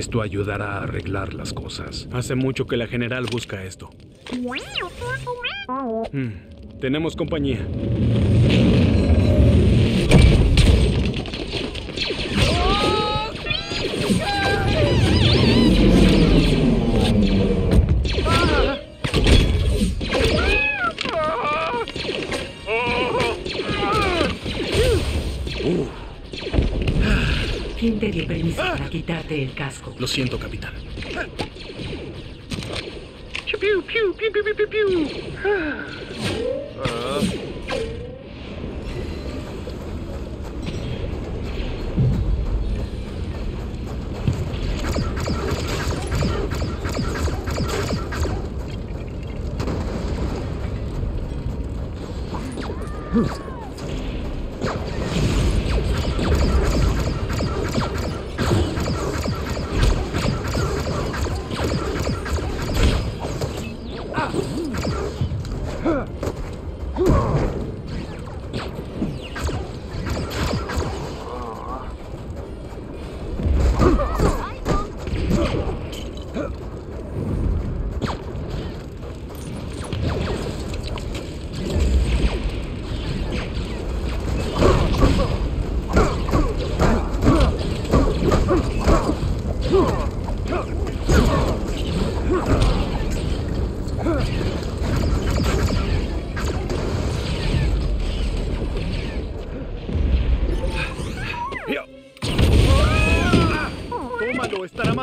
Esto ayudará a arreglar las cosas. Hace mucho que la general busca esto. Hmm, Tenemos compañía. ¿Quién te dio permiso para quitarte el casco? Lo siento, capitán. Estará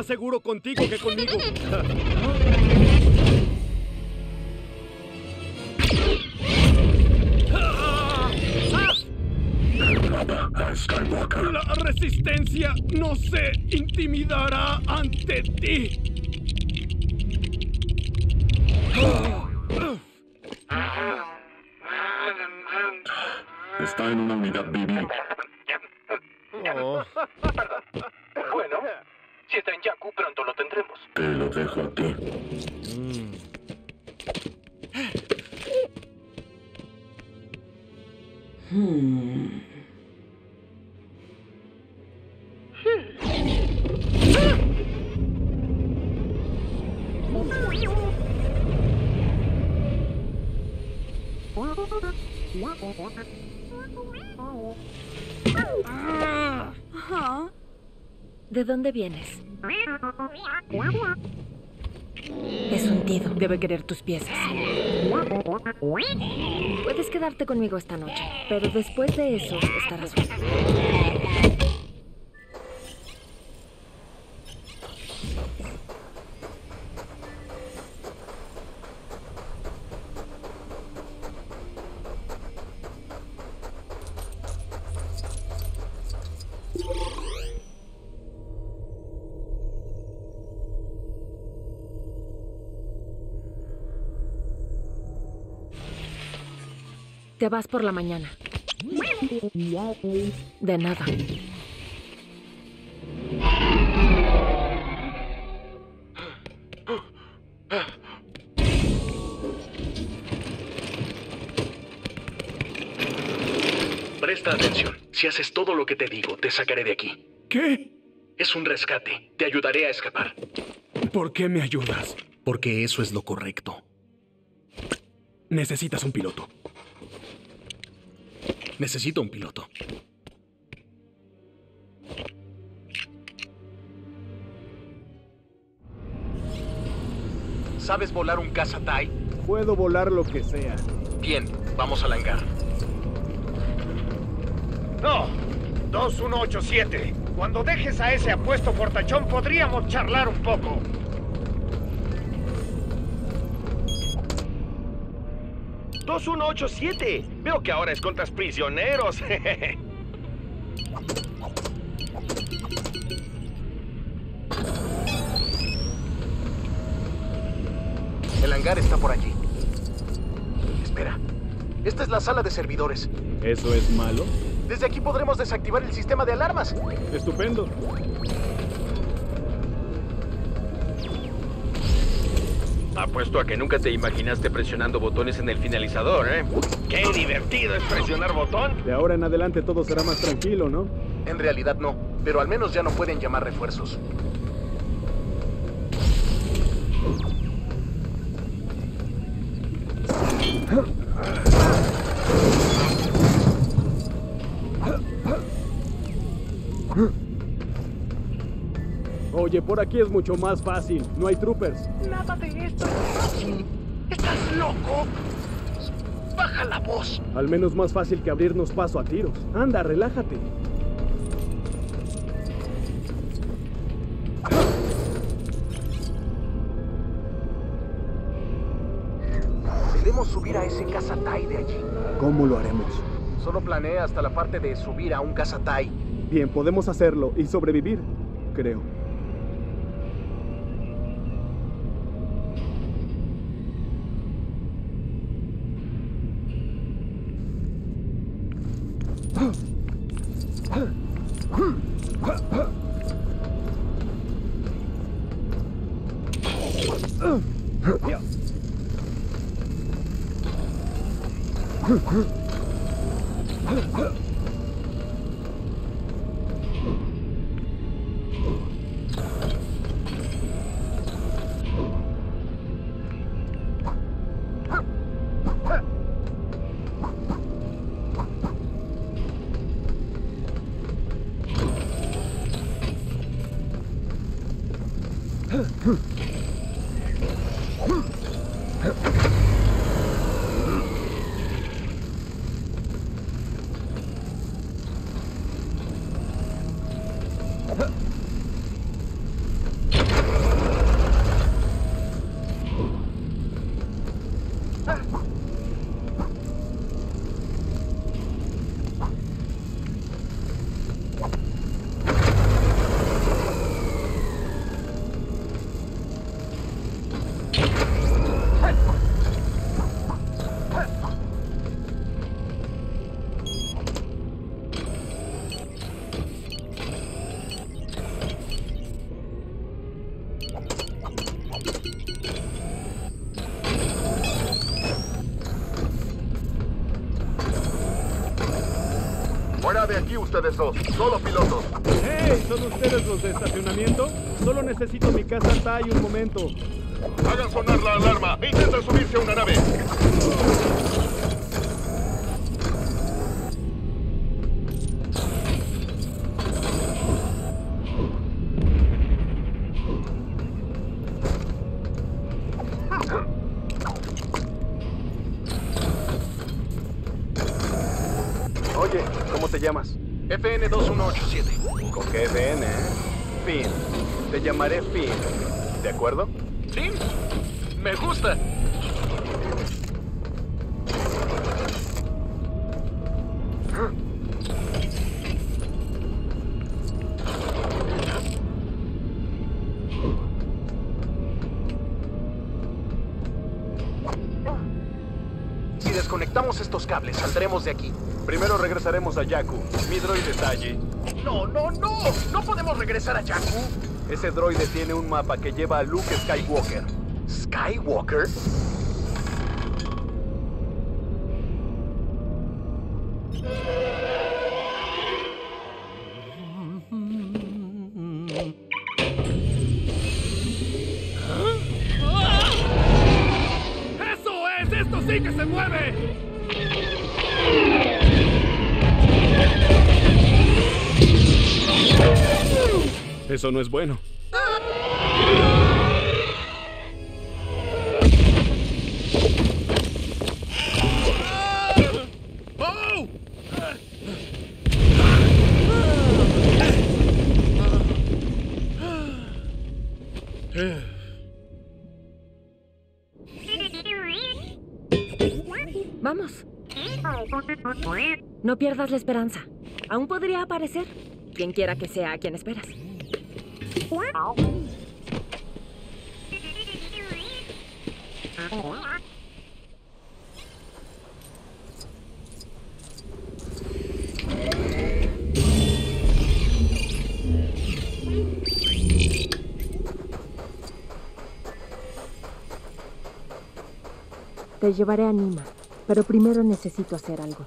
más seguro contigo que conmigo. La resistencia no se intimidará ante ti. ¿De dónde vienes? Es un tido. Debe querer tus piezas. Puedes quedarte conmigo esta noche, pero después de eso estarás fuera. Te vas por la mañana. De nada. Presta atención. Si haces todo lo que te digo, te sacaré de aquí. ¿Qué? Es un rescate. Te ayudaré a escapar. ¿Por qué me ayudas? Porque eso es lo correcto. Necesitas un piloto. Necesito un piloto. ¿Sabes volar un caza Tai? Puedo volar lo que sea. Bien, vamos al hangar. No, 2187. Cuando dejes a ese apuesto fortachón podríamos charlar un poco. ¡2187! Veo que ahora escoltas prisioneros. El hangar está por allí. Espera. Esta es la sala de servidores. ¿Eso es malo? Desde aquí podremos desactivar el sistema de alarmas. Estupendo. Apuesto a que nunca te imaginaste presionando botones en el finalizador, ¿eh? ¡Qué divertido es presionar botón! De ahora en adelante todo será más tranquilo, ¿no? En realidad no, pero al menos ya no pueden llamar refuerzos. Oye, por aquí es mucho más fácil. No hay troopers. Nada de esto es fácil. ¿Estás loco? Baja la voz. Al menos más fácil que abrirnos paso a tiros. Anda, relájate. Debemos subir a ese Kazatai de allí. ¿Cómo lo haremos? Solo planea hasta la parte de subir a un Kazatai. Bien, podemos hacerlo y sobrevivir, creo. Ustedes dos. Solo pilotos. ¡Hey! ¿Son ustedes los de estacionamiento? Solo necesito mi casa Tai un momento. Hagan sonar la alarma. Intenten subirse a una nave. Oye, ¿cómo te llamas? FN2187. ¿Con qué FN, eh? Finn. Te llamaré Finn. ¿De acuerdo? ¿Sí? Me gusta. Yaku. Mi droide está allí. No, no, no. No podemos regresar a Jakku. Ese droide tiene un mapa que lleva a Luke Skywalker. ¿Skywalker? No es bueno. Vamos. No pierdas la esperanza. Aún podría aparecer. Quien quiera que sea a quien esperas. Te llevaré a Nima, pero primero necesito hacer algo.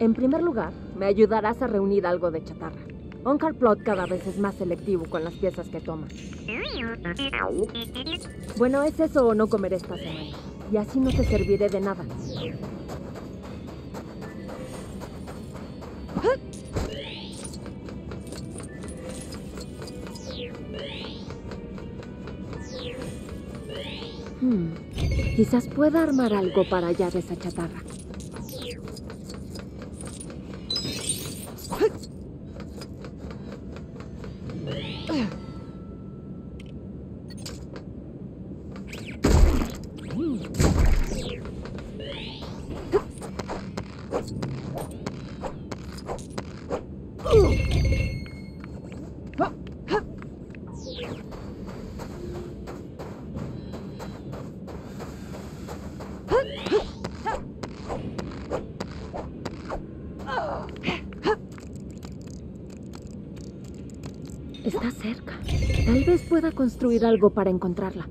En primer lugar, me ayudarás a reunir algo de chatarra. Onkar Plot cada vez es más selectivo con las piezas que toma. Bueno, es eso o no comer esta semana. Y así no te serviré de nada. Hmm, Quizás pueda armar algo para hallar esa chatarra. Está cerca. Tal vez pueda construir algo para encontrarla.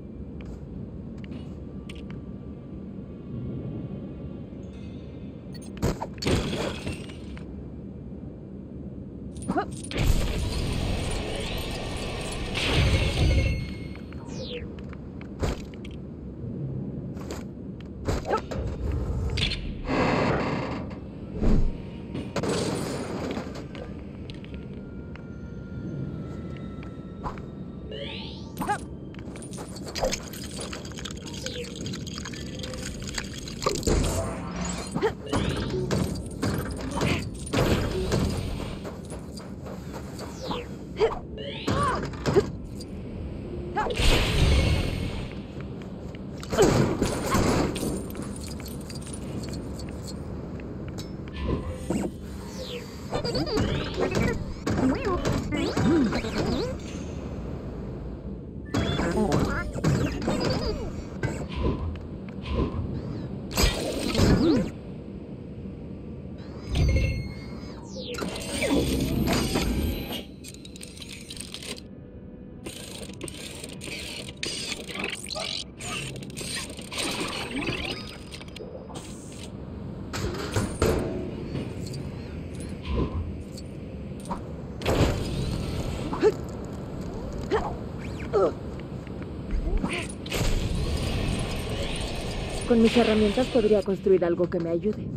Con mis herramientas podría construir algo que me ayude.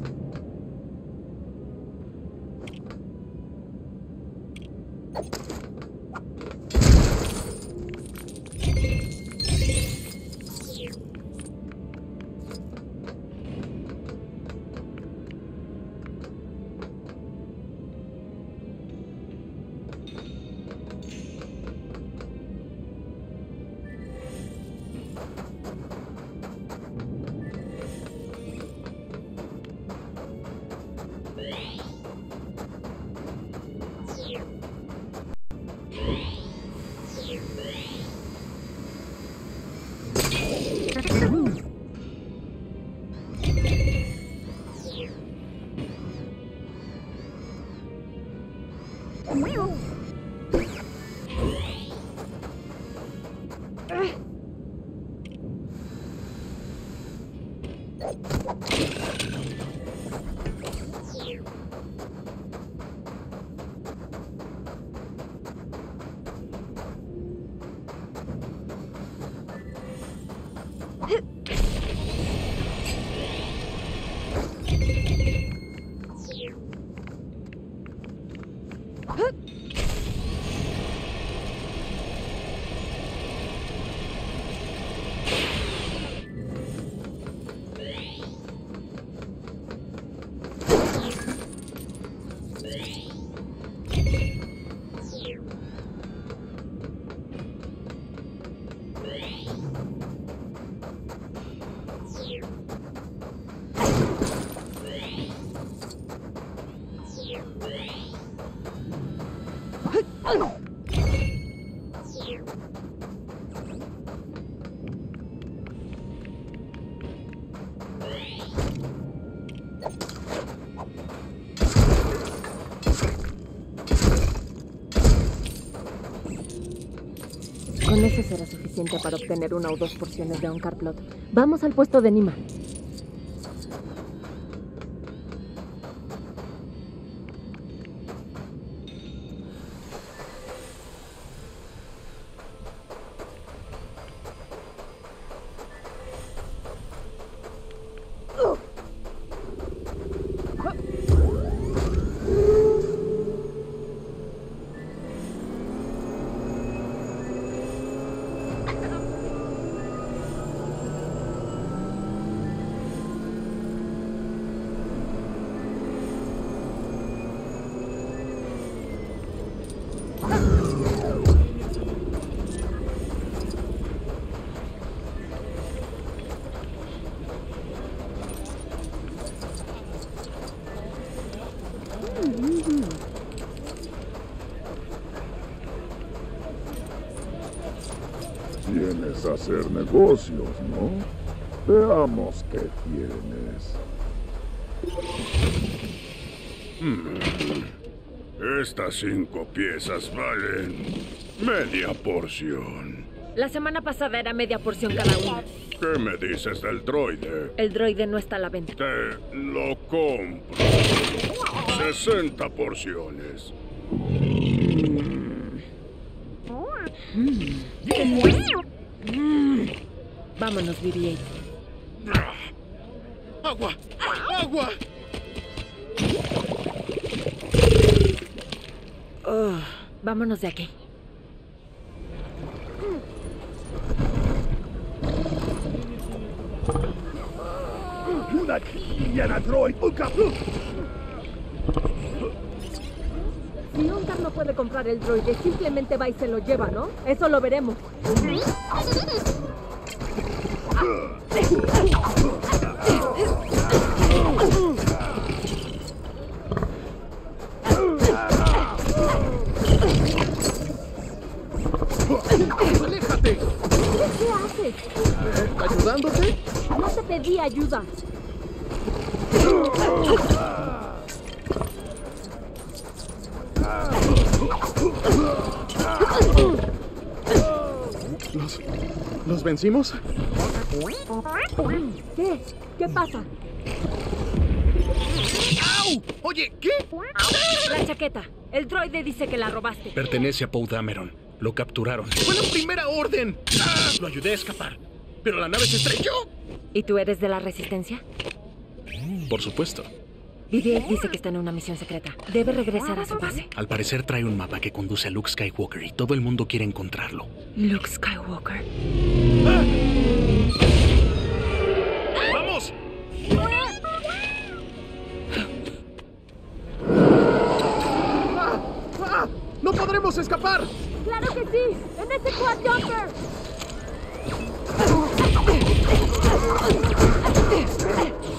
Suficiente para obtener una o dos porciones de Oncarplot. Vamos al puesto de Nima. Hacer negocios, ¿no? Veamos qué tienes. Estas cinco piezas valen media porción. La semana pasada era media porción cada una. ¿Qué me dices del droide? El droide no está a la venta. Te lo compro. 60 porciones. Vámonos, BB-8. ¡Agua! ¡Agua! Vámonos de aquí. ¡Una Indiana Droid! ¡Un cabrón! Si Oncar no puede comprar el droide, simplemente va y se lo lleva, ¿no? Eso lo veremos. ¡Aléjate! ¿Qué haces? ¿Ayudándote? No te pedí ayuda. ¿Los, ¿Los vencimos? ¿Qué? ¿Qué pasa? ¡Au! Oye, ¿qué? La chaqueta. El droide dice que la robaste. Pertenece a Poe Dameron. Lo capturaron. ¡Fue la primera orden! ¡Ah! Lo ayudé a escapar. Pero la nave se estrelló. ¿Y tú eres de la Resistencia? Por supuesto. BB-8 dice que está en una misión secreta. Debe regresar a su base. Al parecer trae un mapa que conduce a Luke Skywalker y todo el mundo quiere encontrarlo. Luke Skywalker. ¡Vamos! Podremos escapar! ¡Claro que sí! ¡En ese quad jumper!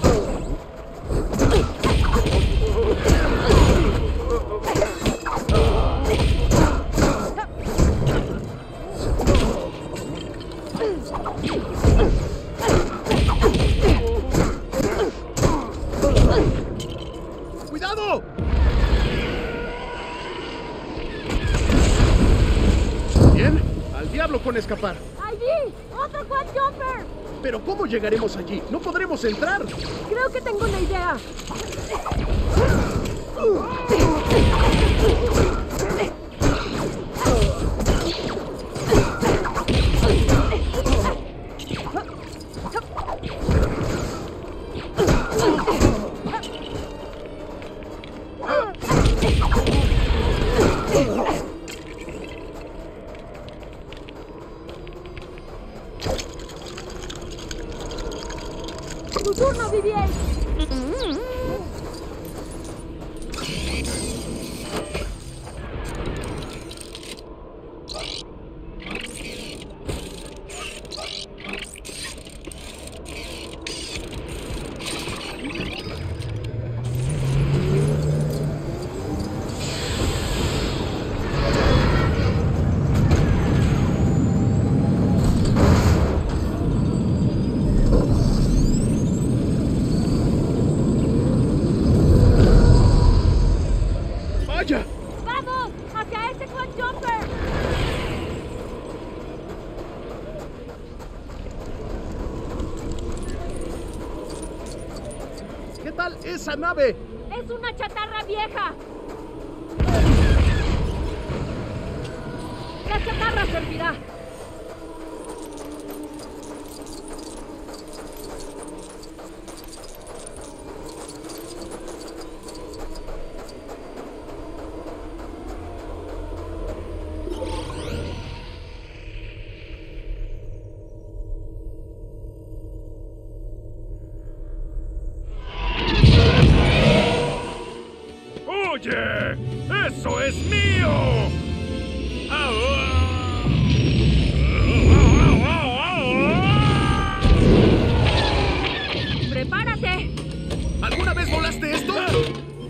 ¿cómo llegaremos allí? No podremos entrar. Creo que tengo una idea. ¡Es una chatarra vieja!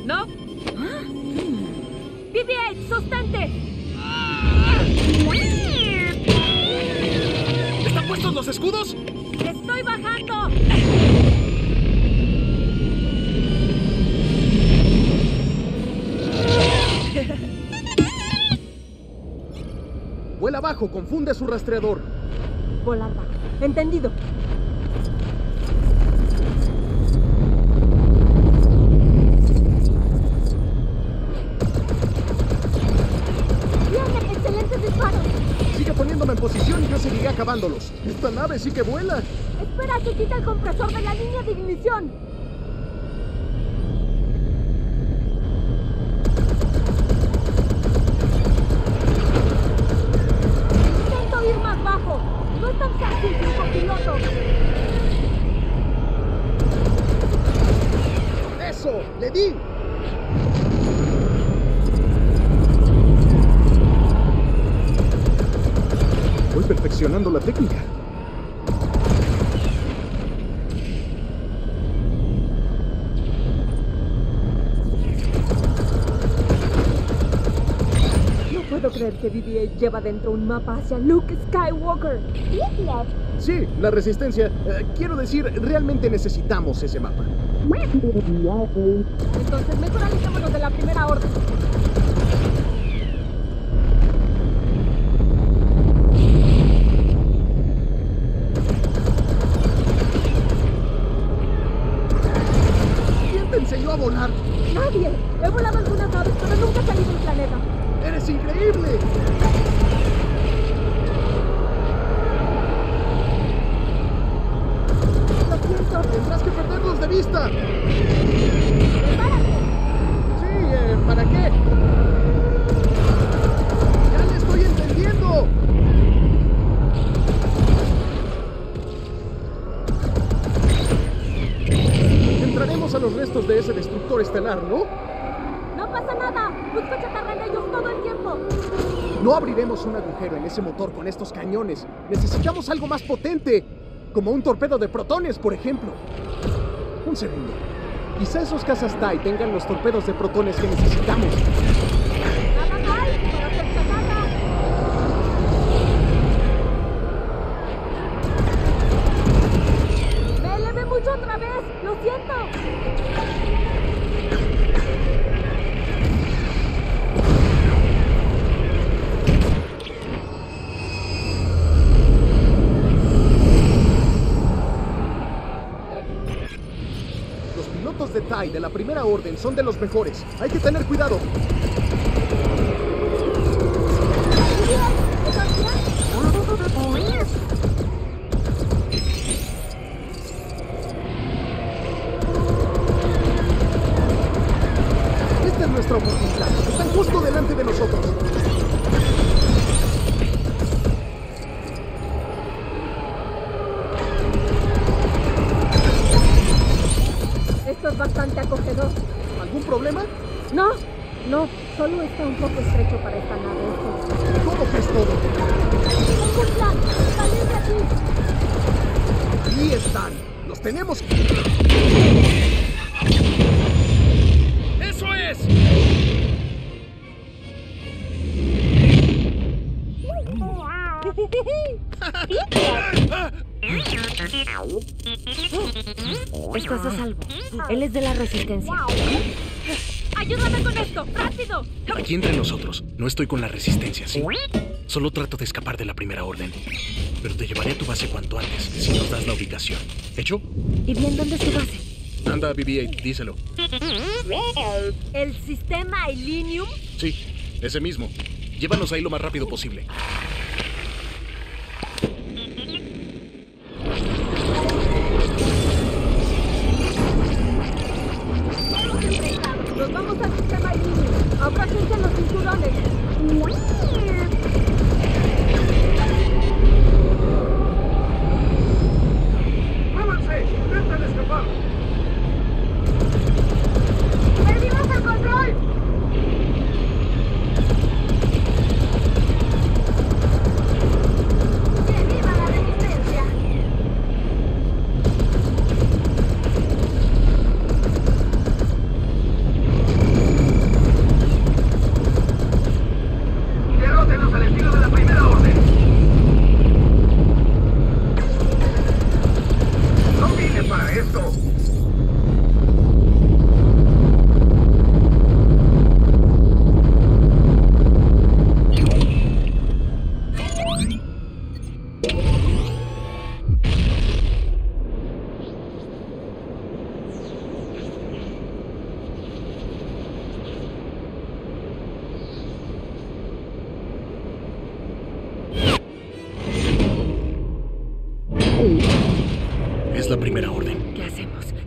¿No? BB-8, sostente. ¿Están puestos los escudos? ¡Estoy bajando! Vuela abajo, confunde su rastreador. Volar bajo. Entendido. Esta nave sí que vuela. ¡Espera que quita el compresor de la línea de ignición! Intento ir más bajo. No es tan fácil sin copiloto. ¡Eso! ¡Le di! Voy perfeccionando la técnica. No puedo creer que BB-8 lleva dentro un mapa hacia Luke Skywalker. Sí, la resistencia. eh, quiero decir, realmente necesitamos ese mapa. Entonces mejor alejémonos de la primera orden. ¿Quién te enseñó a volar? Nadie. He volado algunas naves, pero nunca salí del planeta. ¡Eres increíble! Lo siento. Tendrás que perderlos de vista. Prepárate. Sí, eh, ¿para qué? ¡Ya le estoy entendiendo! Entraremos a los restos de ese destructor estelar, ¿no? No pasa nada. Busco chatarra en ellos todo el tiempo. No abriremos un agujero en ese motor estos cañones. Necesitamos algo más potente, como un torpedo de protones, por ejemplo. Un segundo. Quizá esos cazas TIE tengan los torpedos de protones que necesitamos. Nada mal para hacer chatarra. Me elevé mucho otra vez. Lo siento. De la primera orden son de los mejores. Hay que tener cuidado. Resistencia. ¡Ayúdame con esto! ¡Rápido! Aquí entre nosotros, no estoy con la resistencia, ¿sí? Solo trato de escapar de la primera orden. Pero te llevaré a tu base cuanto antes, si nos das la ubicación. ¿Hecho? ¿Y bien dónde es tu base? Anda, BB-8, díselo. ¿El sistema Illinium? Sí, ese mismo. Llévanos ahí lo más rápido posible.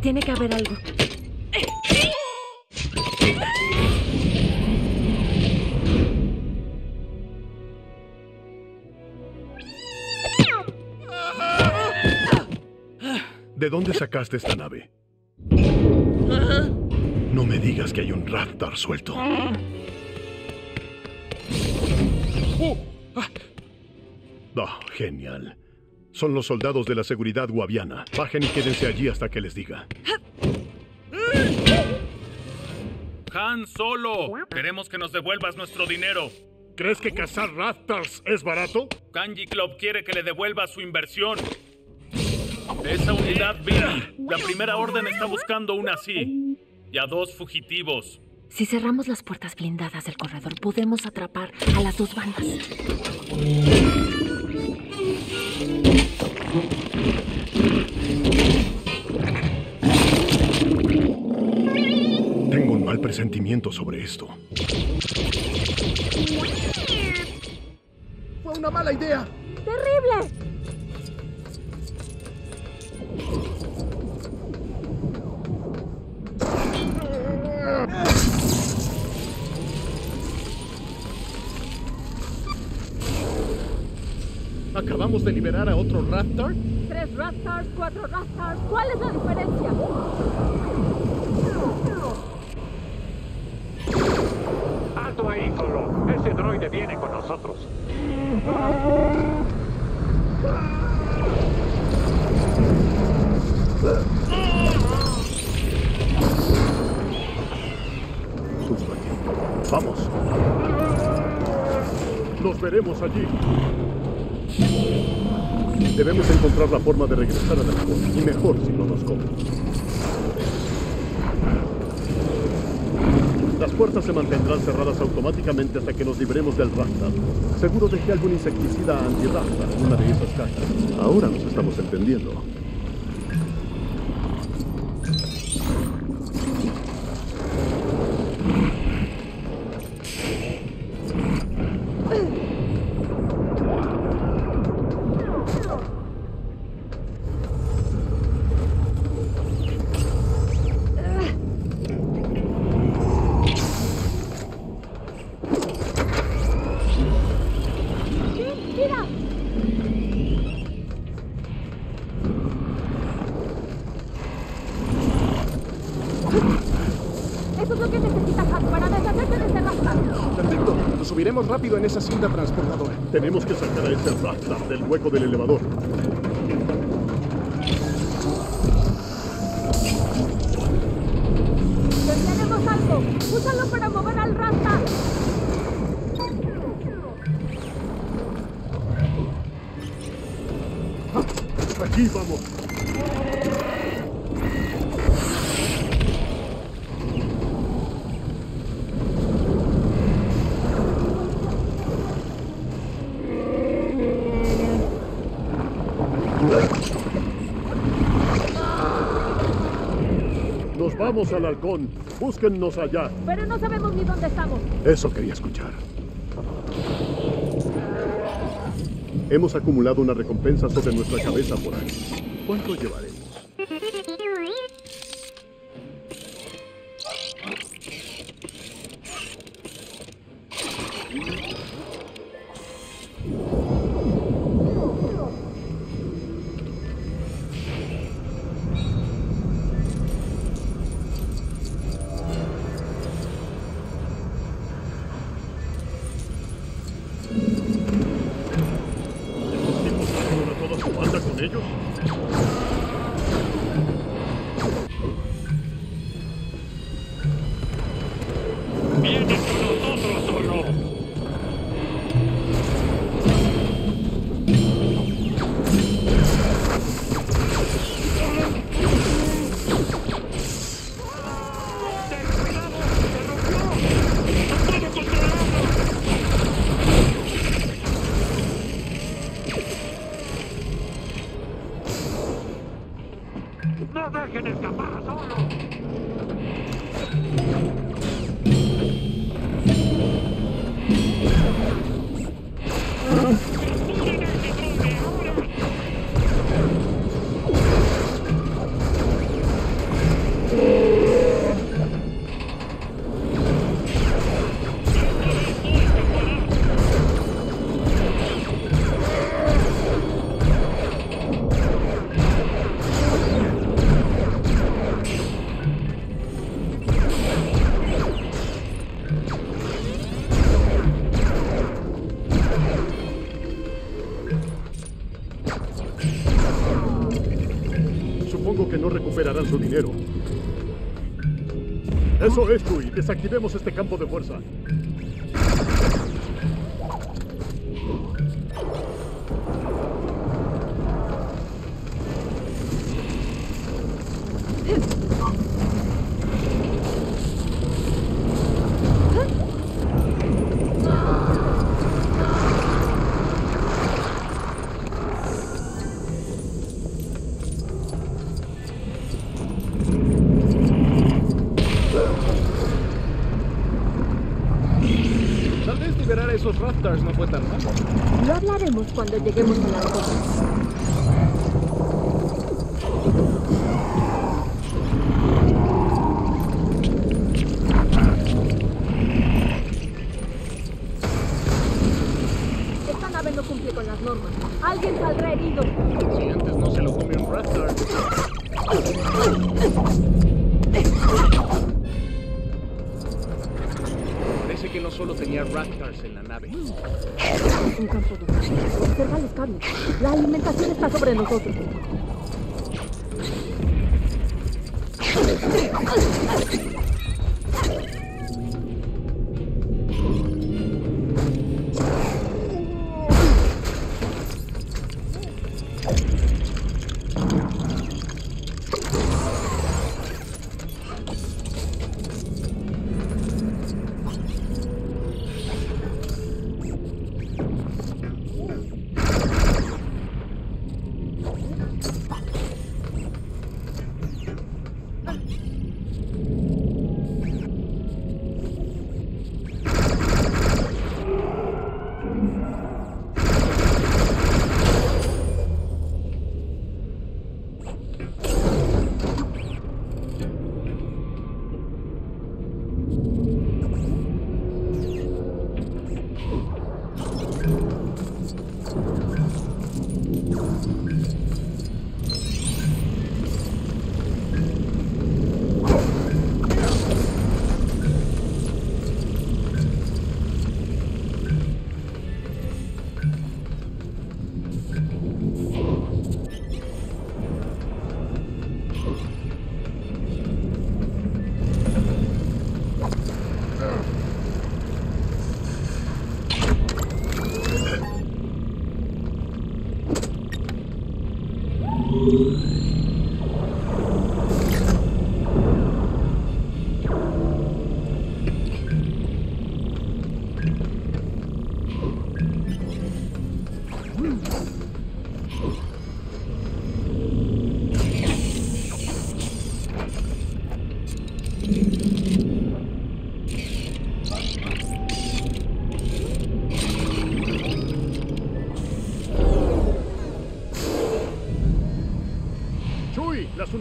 Tiene que haber algo. ¿De dónde sacaste esta nave? No me digas que hay un Raptor suelto. Ah, genial. Son los soldados de la seguridad guaviana. Bajen y quédense allí hasta que les diga. Han Solo, queremos que nos devuelvas nuestro dinero. ¿Crees que cazar Raptors es barato? Kanji Club quiere que le devuelva su inversión. Esa unidad Billy, la primera orden está buscando una así. Y a dos fugitivos. Si cerramos las puertas blindadas del corredor, podemos atrapar a las dos bandas. Tengo un mal presentimiento sobre esto. ¡Fue una mala idea! ¡Terrible! ¿Acabamos de liberar a otro Raptor? Tres Raptors, cuatro Raptors. ¿Cuál es la diferencia? ¡Alto ahí, solo! Ese droide viene con nosotros. Justo aquí. Vamos. Nos veremos allí. Debemos encontrar la forma de regresar a la mejor. Y mejor si no nos comen. Las puertas se mantendrán cerradas automáticamente hasta que nos libremos del Raptor. Seguro dejé algún insecticida anti-Raptor en una de esas cajas. Ahora nos estamos entendiendo. ¡Mira! Eso es lo que necesita Han para deshacerse de ese Raptor. Perfecto. Rápido en esa cinta transportadora. Tenemos que sacar a ese Raptor del hueco del elevador. Tenemos al halcón. Búsquennos allá. Pero no sabemos ni dónde estamos. Eso quería escuchar. Hemos acumulado una recompensa sobre nuestra cabeza por ahí. ¿Cuánto llevaremos? Su dinero. Eso es, Tui. Desactivemos este campo de fuerza. Cuando lleguemos a la alcoba.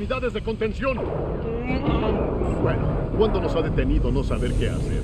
Unidades de contención. Bueno, ¿cuándo nos ha detenido no saber qué hacer?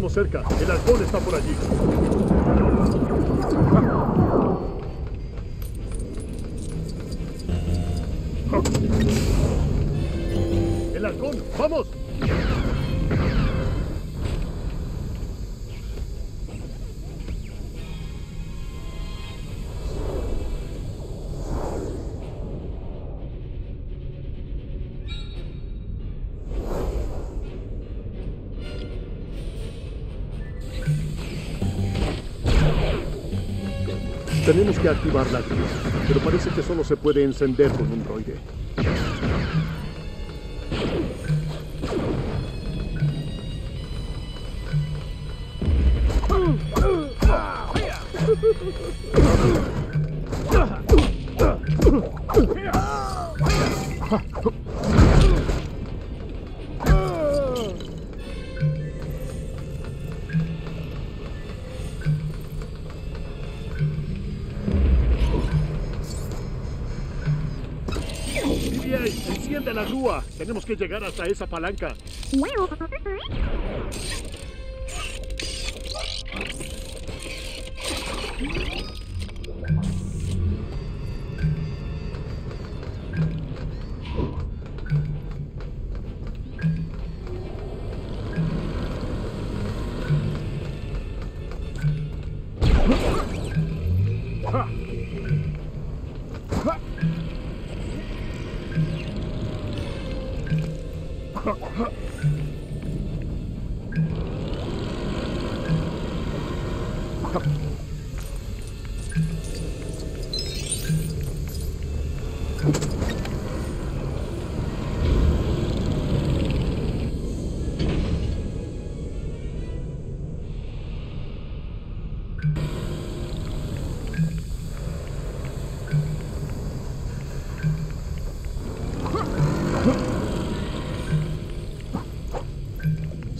Estamos cerca. El halcón está por allí. Tenemos que activar la pero parece que solo se puede encender con un droide. Tenemos que llegar hasta esa palanca.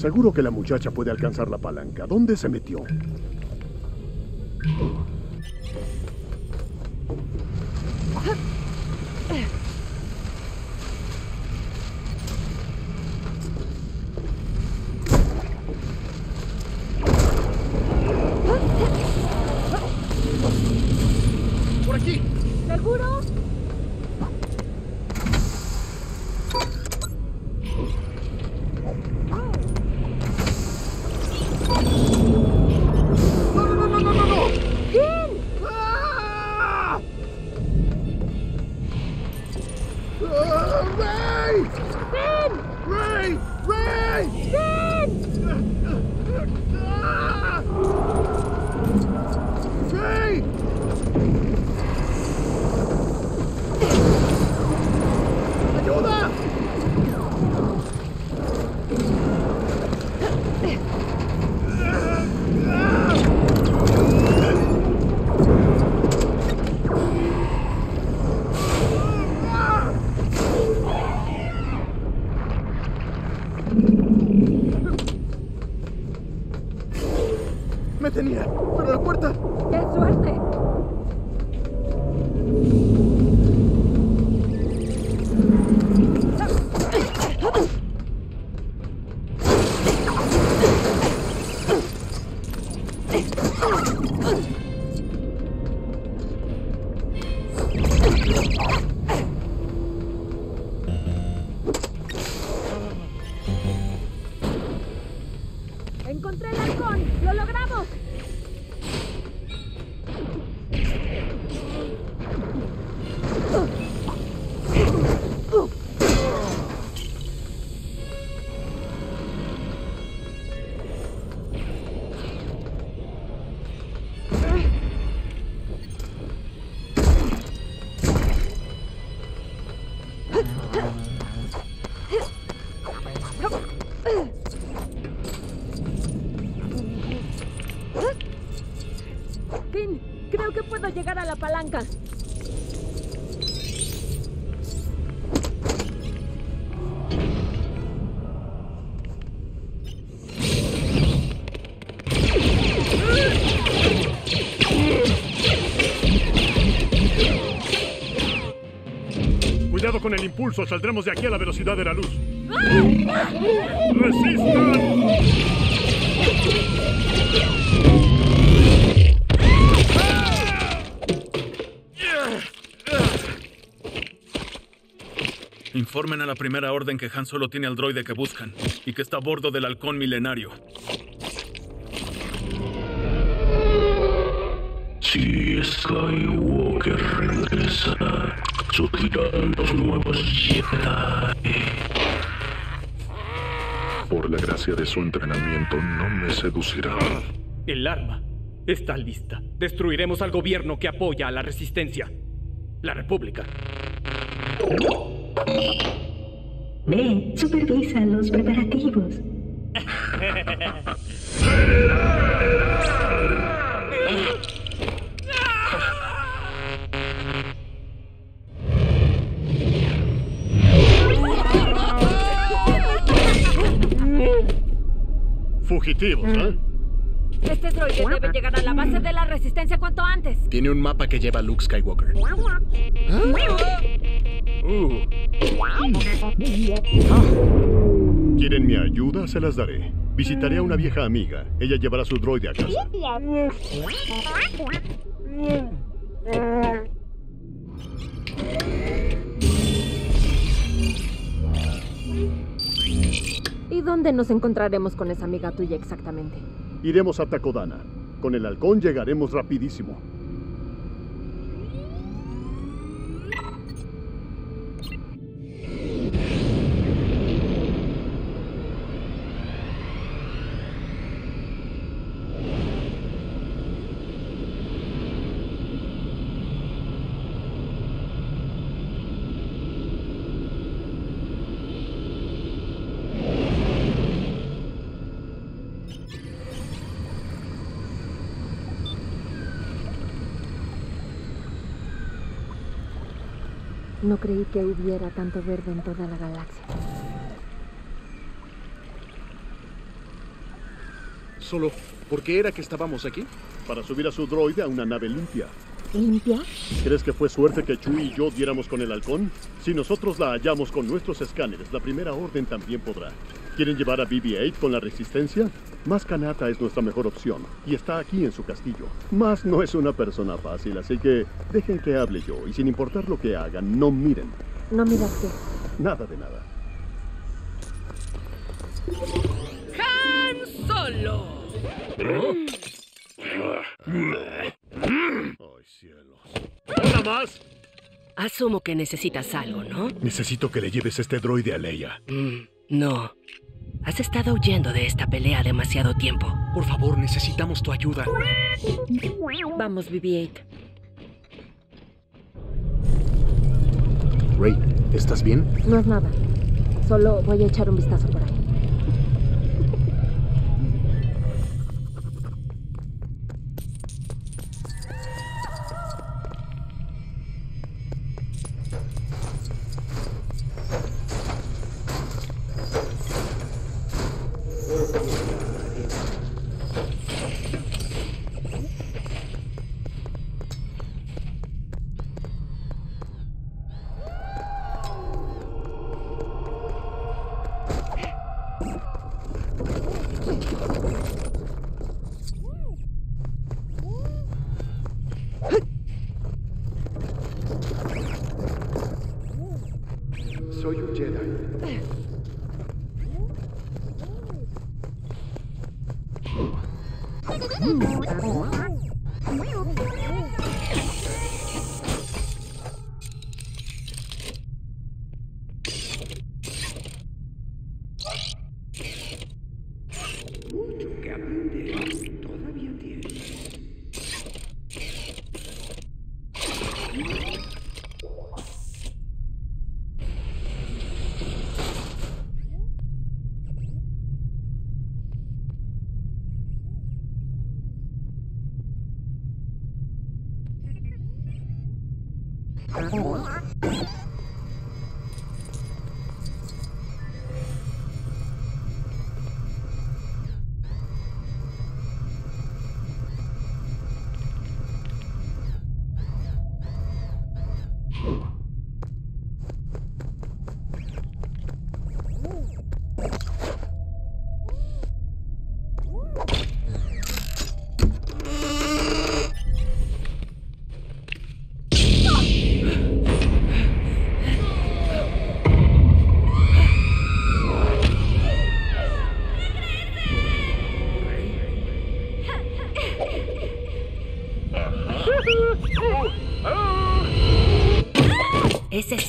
Seguro que la muchacha puede alcanzar la palanca. ¿Dónde se metió? Impulso, saldremos de aquí a la velocidad de la luz. ¡Resistan! Informen a la primera orden que Han solo tiene al droide que buscan y que está a bordo del halcón milenario. Si Skywalker regresa, surgirán los nuevos. Por la gracia de su entrenamiento, no me seducirá. El arma está lista. Destruiremos al gobierno que apoya a la resistencia. La República. Ve, supervisa los preparativos. Fugitivos, ¿eh? Este droide debe llegar a la base de la resistencia cuanto antes. Tiene un mapa que lleva a Luke Skywalker. Uh. ¿Quieren mi ayuda? Se las daré. Visitaré a una vieja amiga. Ella llevará su droide a casa. ¿Y dónde nos encontraremos con esa amiga tuya exactamente? Iremos a Takodana. Con el halcón llegaremos rapidísimo. No creí que hubiera tanto verde en toda la galaxia. Solo, ¿por qué era que estábamos aquí? Para subir a su droide a una nave limpia. ¿Limpia? ¿Crees que fue suerte que Chu y yo diéramos con el halcón? Si nosotros la hallamos con nuestros escáneres, la primera orden también podrá. ¿Quieren llevar a BB-8 con la resistencia? Más Kanata es nuestra mejor opción y está aquí en su castillo. Más no es una persona fácil, así que dejen que hable yo y sin importar lo que hagan, no miren. No miras qué. Nada de nada. ¡Han Solo! ¡Ay, cielos! ¡Una más! Asumo que necesitas algo, ¿no? Necesito que le lleves este droide a Leia. Mm, no. Has estado huyendo de esta pelea demasiado tiempo. Por favor, necesitamos tu ayuda. Vamos, BB-8. Rey, ¿estás bien? No es nada. Solo voy a echar un vistazo por ahí. Ese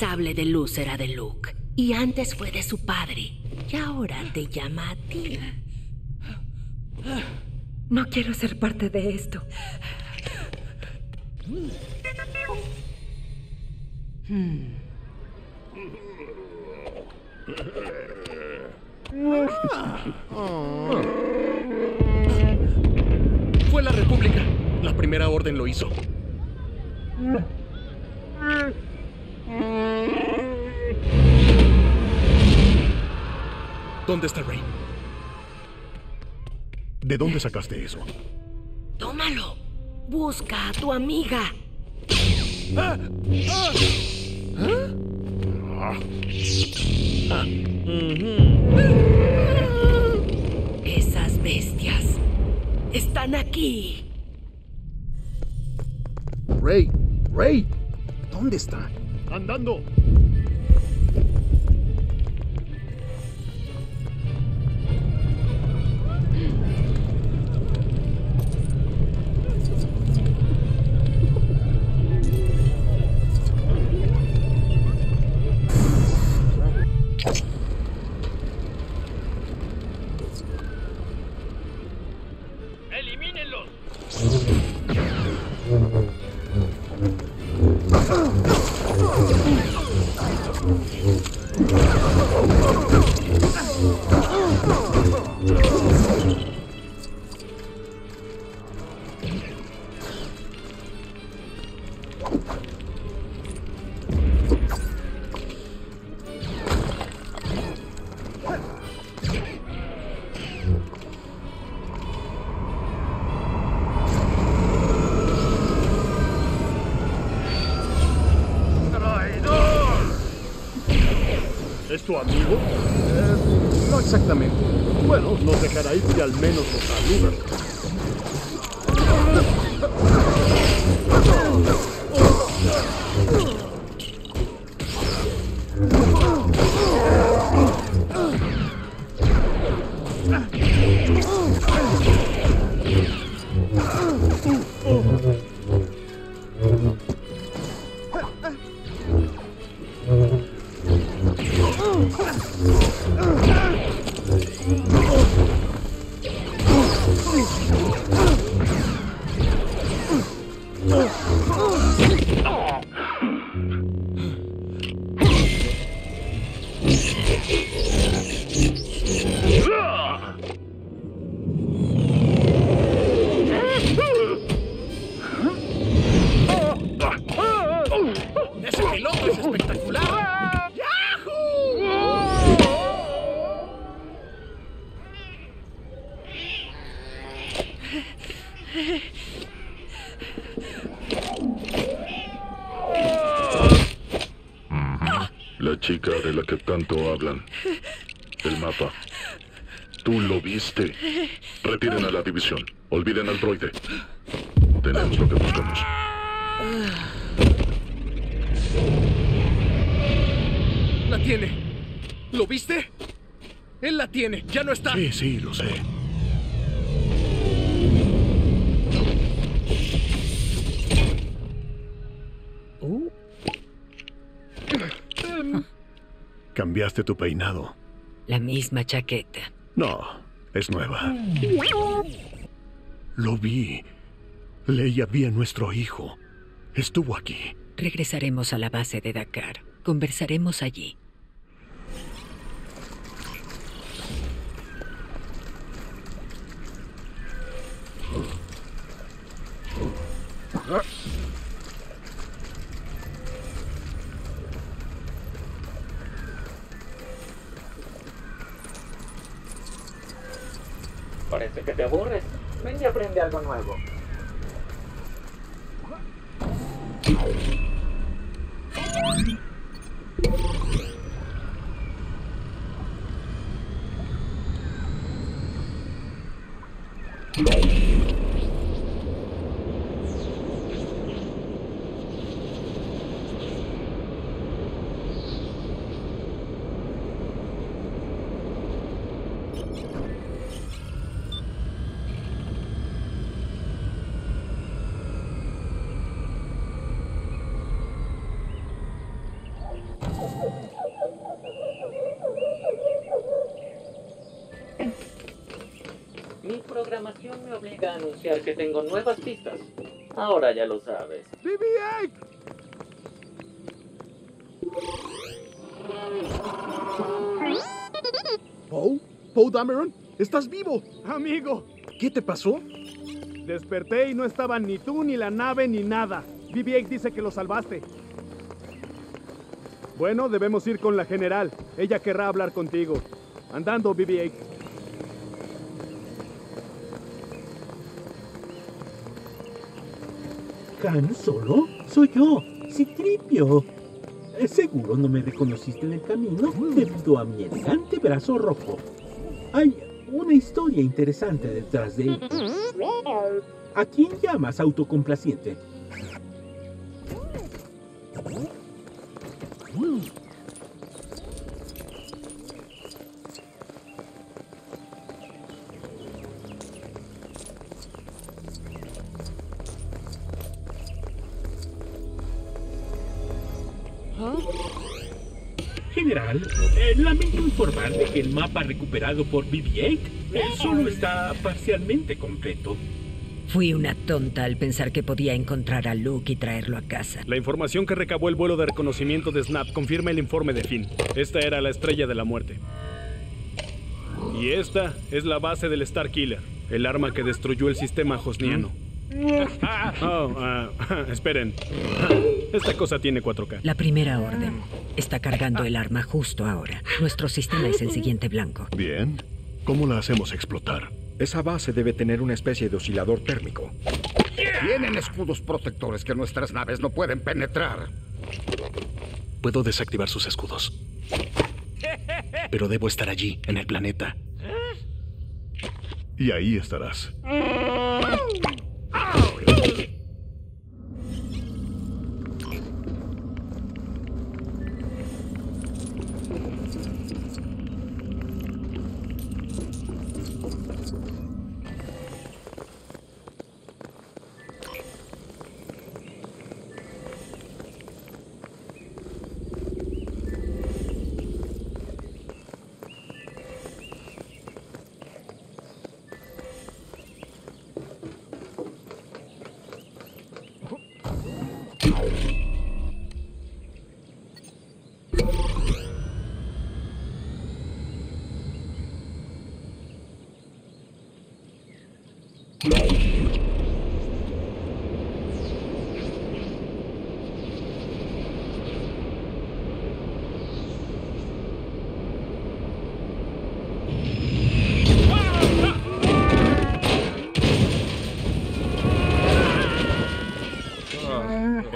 sable de luz era de Luke. Y antes fue de su padre. Y ahora te llama a ti. No quiero ser parte de esto. Hmm. Fue la República. La primera orden lo hizo. ¿Dónde está Rey? ¿De dónde sacaste eso? Tómalo. Busca a tu amiga. Esas bestias están aquí. Rey, Rey, ¿dónde está? ¡Andando! ¿Es tu amigo? Eh, no exactamente. Bueno, nos dejará ir y al menos nos saluda. Viste. Retiren a la división. Olviden al droide. Tenemos lo que buscamos. ¡La tiene! ¿Lo viste? Él la tiene. Ya no está. Sí, sí, lo sé. Cambiaste tu peinado. La misma chaqueta. No, es nueva. Lo vi. Leia vi a nuestro hijo. Estuvo aquí. Regresaremos a la base de Dakar. Conversaremos allí. Parece que te aburres. Ven y aprende algo nuevo. Mi programación me obliga a anunciar que tengo nuevas pistas. Ahora ya lo sabes. ¡BB-8! ¿Poe? ¿Poe Dameron? ¿Estás vivo? Amigo, ¿Qué te pasó? desperté y no estaban ni tú, ni la nave, ni nada. BB-8 dice que lo salvaste. Bueno, debemos ir con la general. Ella querrá hablar contigo. Andando, BB-8. ¿Han Solo? Soy yo, Citripio. Eh, Seguro no me reconociste en el camino debido a mi elegante brazo rojo. Hay una historia interesante detrás de ello. ¿A quién llamas autocomplaciente? Lamento informarle que el mapa recuperado por BB-8 eh, solo está parcialmente completo. Fui una tonta al pensar que podía encontrar a Luke y traerlo a casa. La información que recabó el vuelo de reconocimiento de Snap confirma el informe de Finn. Esta era la estrella de la muerte. Y esta es la base del Star Killer, el arma que destruyó el sistema josniano. Oh, ah, esperen. Esta cosa tiene 4K. La primera orden. Está cargando el arma justo ahora. Nuestro sistema es el siguiente blanco. Bien. ¿Cómo la hacemos explotar? Esa base debe tener una especie de oscilador térmico. Tienen escudos protectores que nuestras naves no pueden penetrar. Puedo desactivar sus escudos. pero debo estar allí, en el planeta. Y ahí estarás.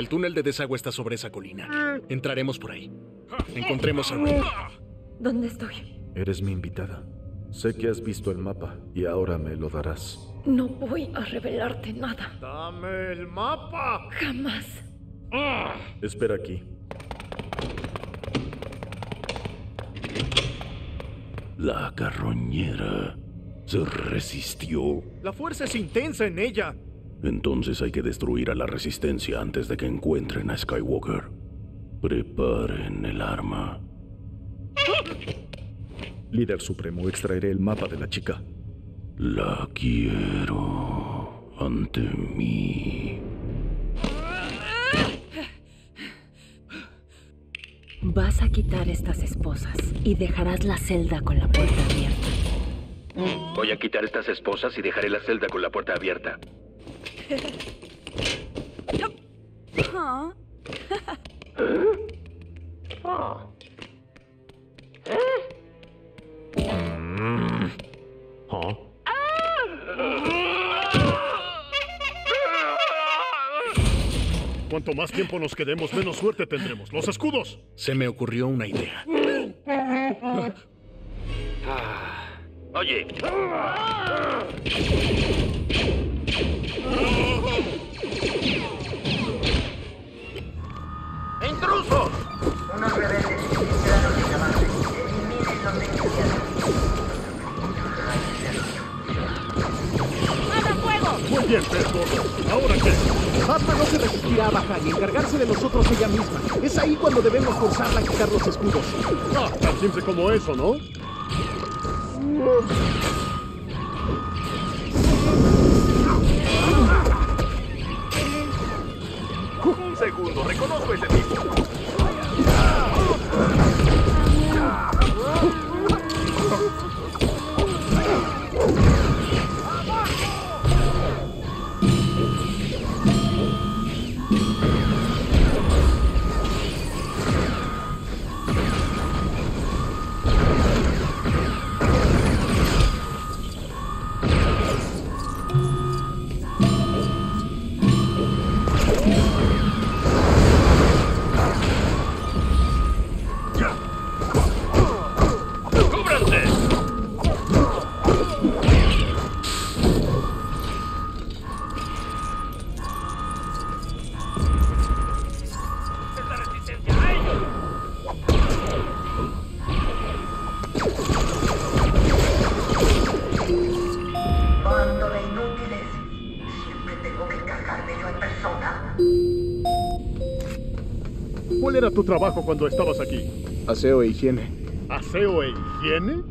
El túnel de desagüe está sobre esa colina. Entraremos por ahí. Encontremos a Ray. ¿Dónde estoy? Eres mi invitada. Sé que has visto el mapa y ahora me lo darás. No voy a revelarte nada. ¡Dame el mapa! Jamás. Espera aquí. La carroñera se resistió. La fuerza es intensa en ella. Entonces hay que destruir a la resistencia antes de que encuentren a Skywalker. Preparen el arma. Líder Supremo, extraeré el mapa de la chica. La quiero ante mí. Vas a quitar estas esposas y dejarás la celda con la puerta abierta. Voy a quitar estas esposas y dejaré la celda con la puerta abierta. Cuanto más tiempo nos quedemos, menos suerte tendremos. ¡Los escudos! Se me ocurrió una idea. Oye, ¡intruso! Unos rebeldes infiltraron en la base. Eliminen los iniciales. Muy bien, Pez Gordo. ¿Ahora qué? Batman no se resistirá a bajar y encargarse de nosotros ella misma. Es ahí cuando debemos forzarla a quitar los escudos. Ah, tan simple como eso, ¿no? Un segundo, reconozco ese tipo. Trabajo cuando estabas aquí? Aseo e higiene. ¿Aseo e higiene?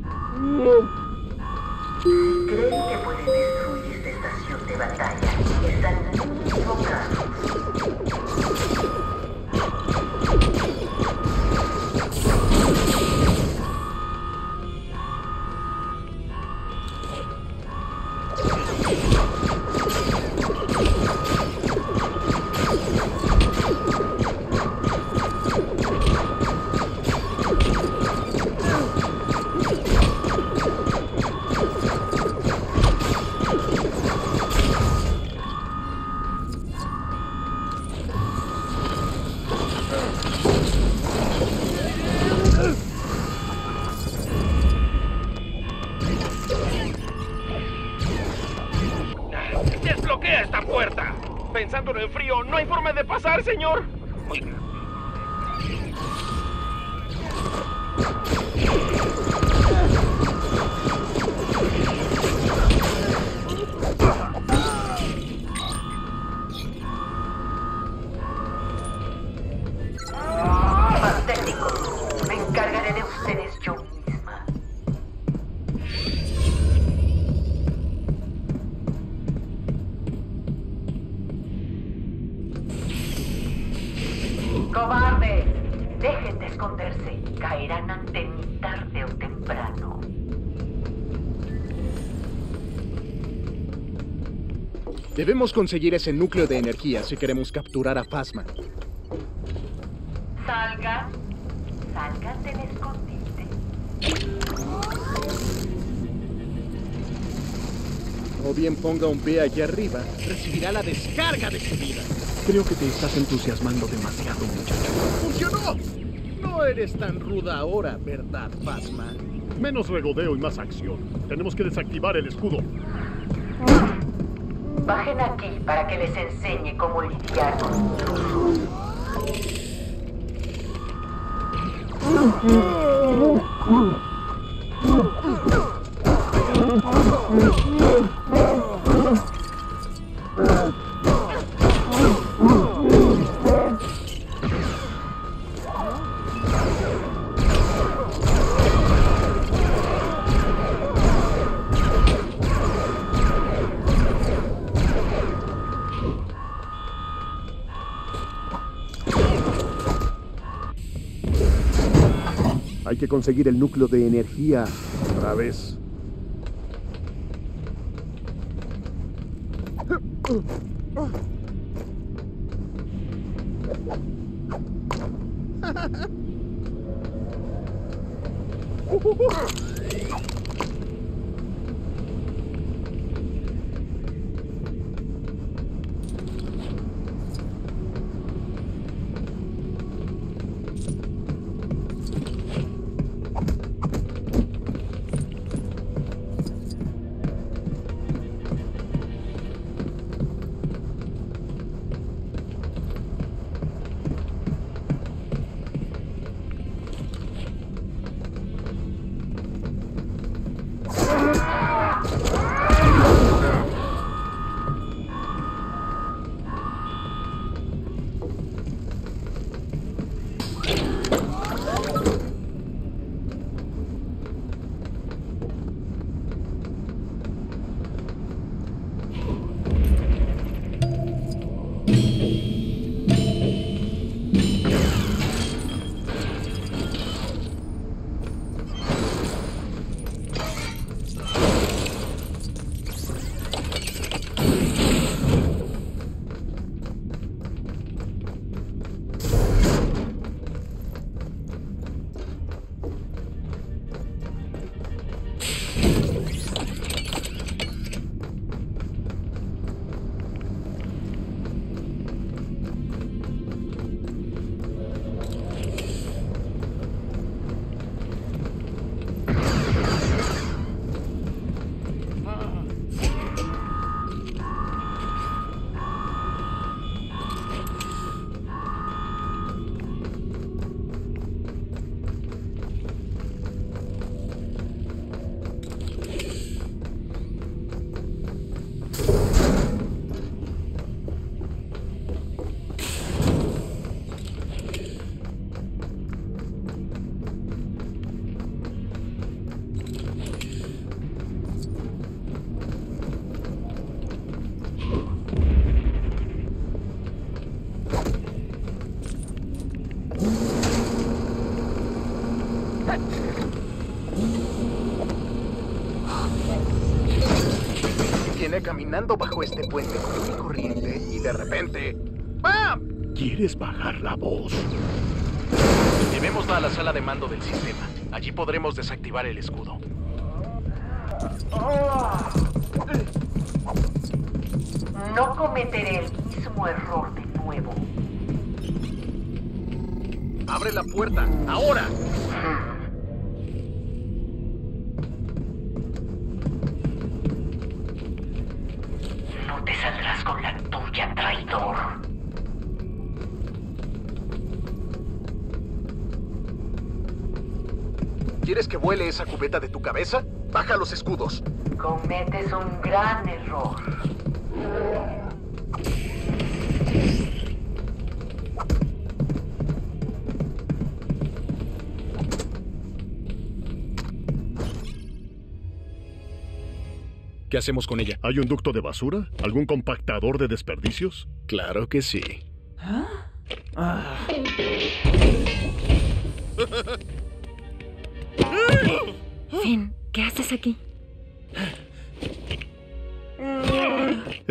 Señor. De esconderse. Caerán ante mí tarde o temprano. Debemos conseguir ese núcleo de energía si queremos capturar a Phasma. Salgan. Salgan del escondite. O bien ponga un pie allá arriba, recibirá la descarga de su vida. Creo que te estás entusiasmando demasiado, muchacho. ¡Funcionó! No eres tan ruda ahora, ¿verdad, Phasma? Menos regodeo y más acción. Tenemos que desactivar el escudo. Bajen aquí para que les enseñe cómo lidiar con intrusos. Conseguir el núcleo de energía otra vez. Caminando bajo este puente común y corriente y de repente... ¡Bam! ¿Quieres bajar la voz? Llevémosla a la sala de mando del sistema. Allí podremos desactivar el escudo. No cometeré el mismo error de nuevo. ¡Abre la puerta! ¡Ahora! No te saldrá con la tuya, traidor. ¿Quieres que vuele esa cubeta de tu cabeza? Baja los escudos. Cometes un gran error. ¿Qué hacemos con ella? ¿Hay un ducto de basura? ¿Algún compactador de desperdicios? Claro que sí.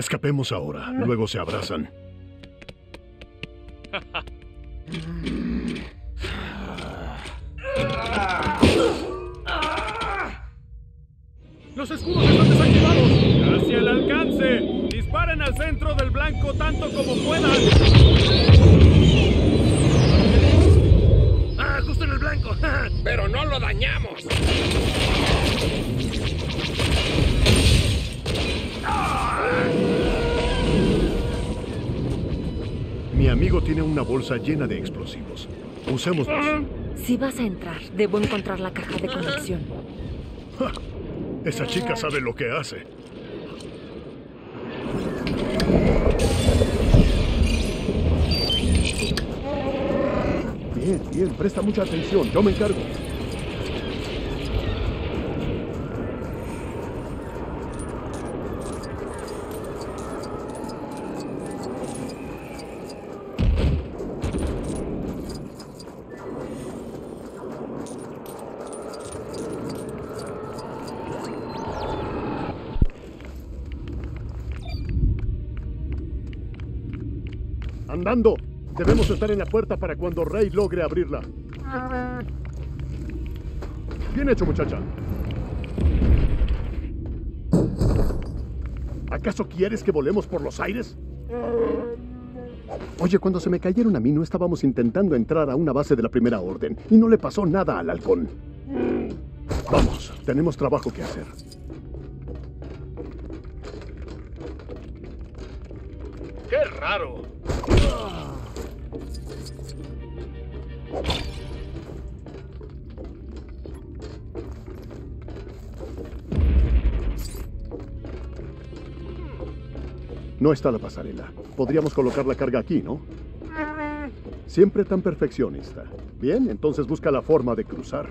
Escapemos ahora, luego se abrazan. ¡Los escudos están desactivados! ¡Hacia el alcance! ¡Disparen al centro del blanco tanto como puedan! ¡Ah, justo en el blanco! ¡Pero no lo dañamos! Mi amigo tiene una bolsa llena de explosivos. Usémoslos. Si vas a entrar, debo encontrar la caja de conexión. Esa chica sabe lo que hace. Bien, bien, presta mucha atención, yo me encargo. Debemos estar en la puerta para cuando Rey logre abrirla. Bien hecho, muchacha. ¿Acaso quieres que volemos por los aires? Oye, cuando se me cayeron a mí no estábamos intentando entrar a una base de la primera orden y no le pasó nada al halcón. Vamos, tenemos trabajo que hacer. ¡Qué raro! No está la pasarela. Podríamos colocar la carga aquí, ¿no? Siempre tan perfeccionista. Bien, entonces busca la forma de cruzar.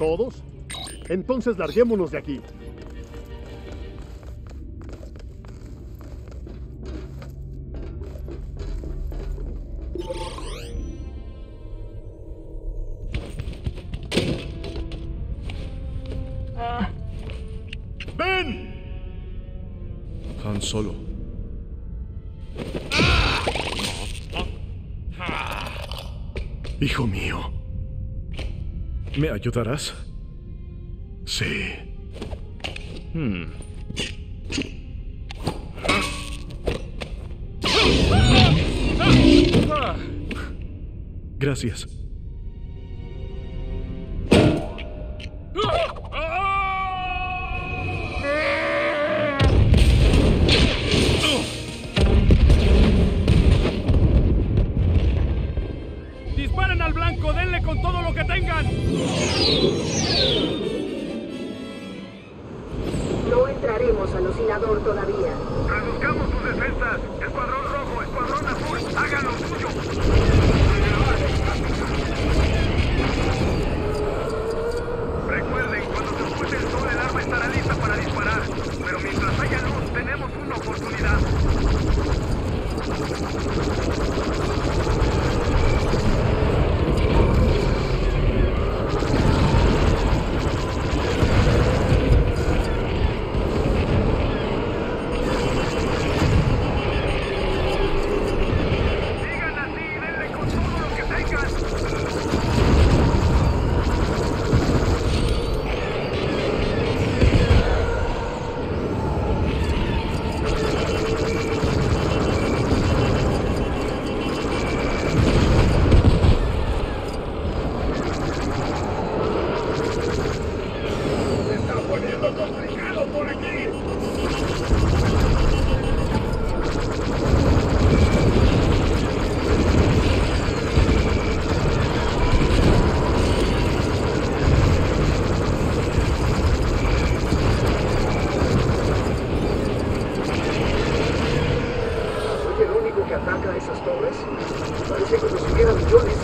Todos? Entonces larguémonos de aquí. Ayudarás? Sí. Hmm. Gracias. esas torres? Parece que recibieron millones.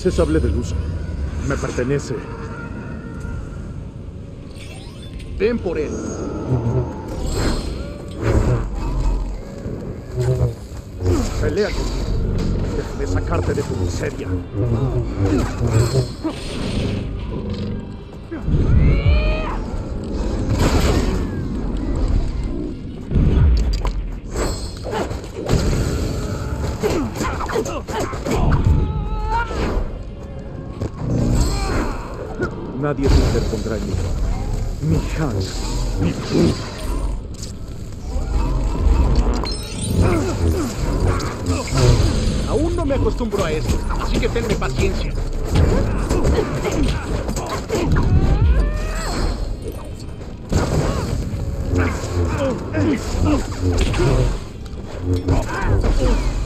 ese sable de luz me pertenece. Ven por él. Pelea conmigo. Déjame sacarte de tu miseria. nadie se interpondrá en mí. Mi Han, mi Aún no me acostumbro a esto, así que tenme paciencia.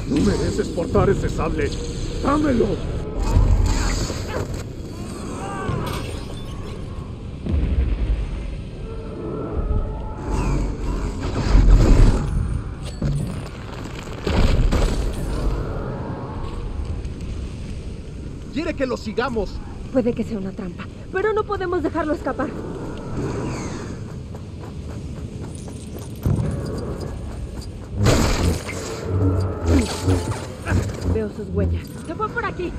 No mereces portar ese sable. ¡Dámelo! Que lo sigamos. Puede que sea una trampa, pero no podemos dejarlo escapar. Veo sus huellas. Se fue por aquí.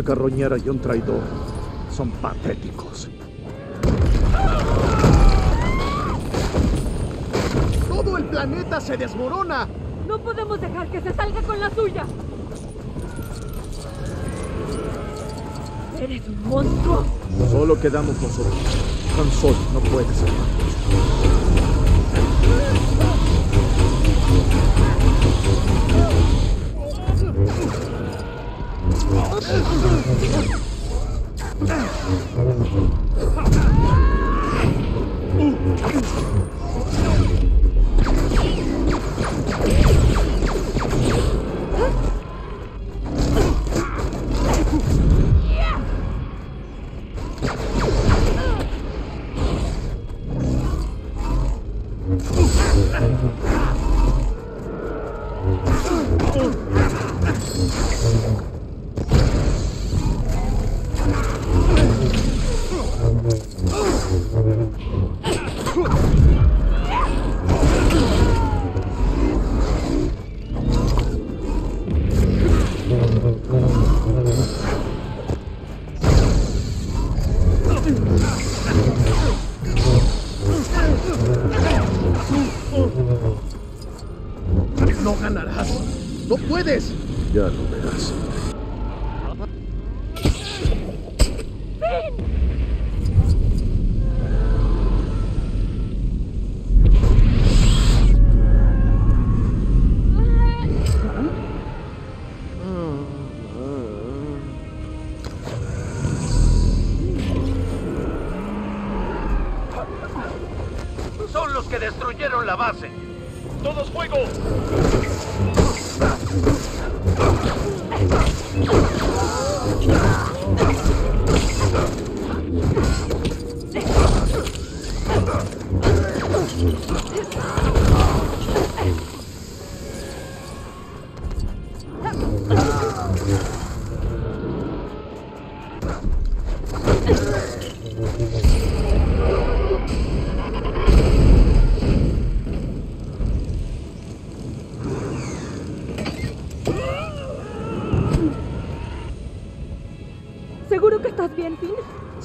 Una carroñera y un traidor. Son patéticos. ¡Todo el planeta se desmorona! No podemos dejar que se salga con la suya. Eres un monstruo. Solo quedamos nosotros. Han Solo no puede ser. Mm-hmm.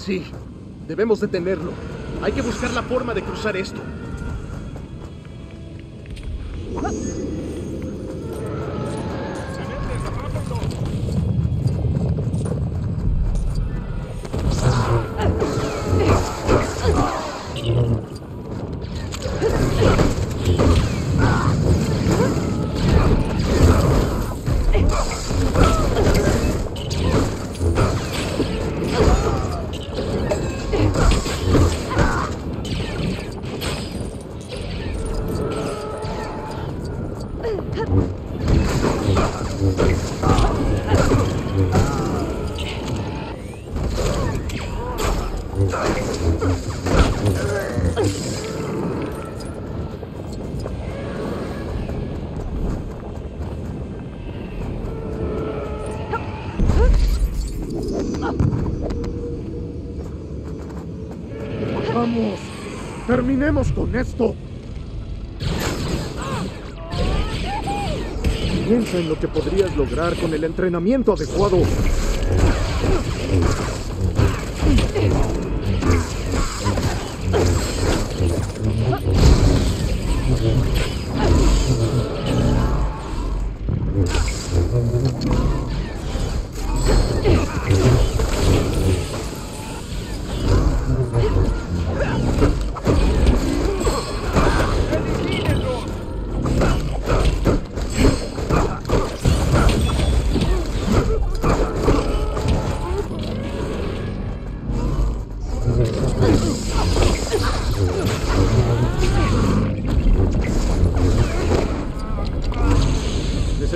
Sí, debemos detenerlo. Hay que buscar la forma de cruzar esto. Terminemos con esto. Piensa en lo que podrías lograr con el entrenamiento adecuado.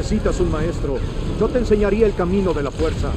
Necesitas un maestro. Yo te enseñaría el camino de la fuerza.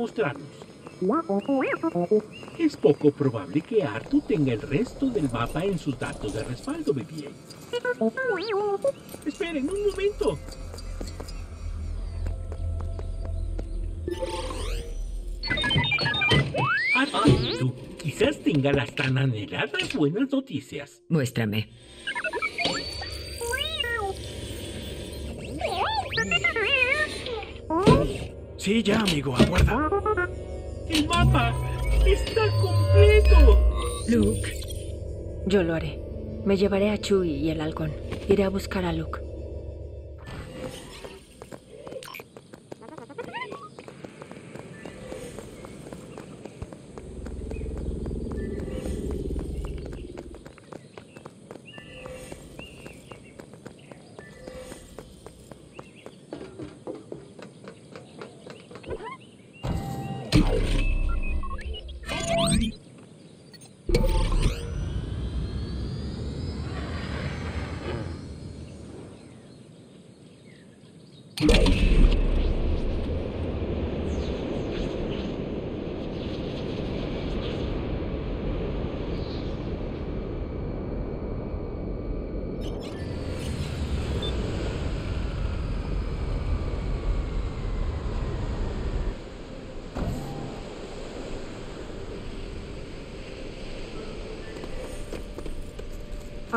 Mostrarnos. Es poco probable que Artu tenga el resto del mapa en sus datos de respaldo, BB-8. Esperen un momento. Artu, quizás tenga las tan anheladas buenas noticias. Muéstrame. Sí, ya, amigo, aguarda. ¡El mapa está completo! Luke. Yo lo haré. Me llevaré a Chewie y el halcón. Iré a buscar a Luke.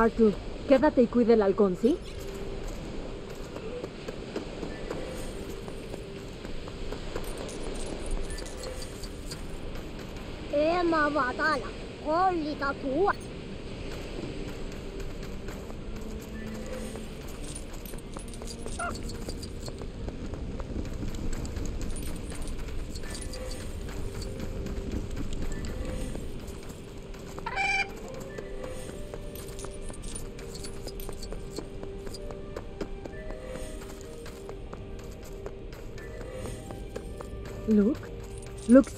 Arthur, quédate y cuide el halcón, ¿sí? Eh, mamá, dala. Holy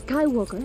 Skywalker?